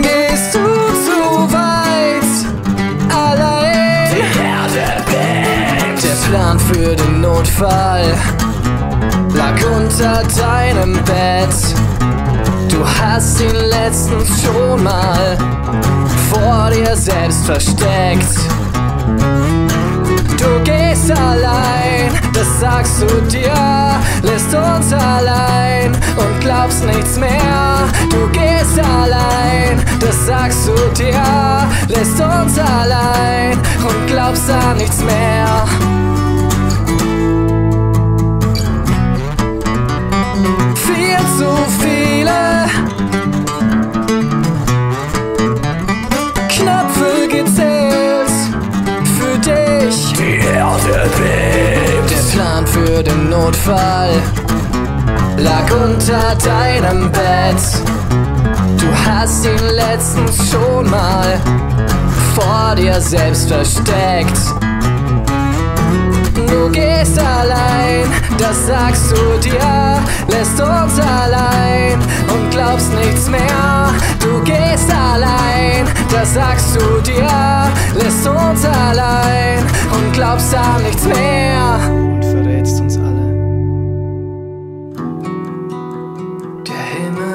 Gehst du zu weit allein? Die bebt. Der Plan für den Notfall lag unter deinem Bett. Du hast ihn letztens schon mal vor dir selbst versteckt. Du gehst allein, das sagst du dir, lässt uns allein und glaubst nichts mehr. Du gehst allein, das sagst du dir, lässt uns allein und glaubst an nichts mehr. für den Notfall. Lag unter deinem Bett. Du hast ihn letztens schon mal vor dir selbst versteckt. Du gehst allein, das sagst du dir, lässt uns allein und glaubst nichts mehr. Du gehst allein, das sagst du dir, lässt uns allein und glaubst an nichts mehr. Amen.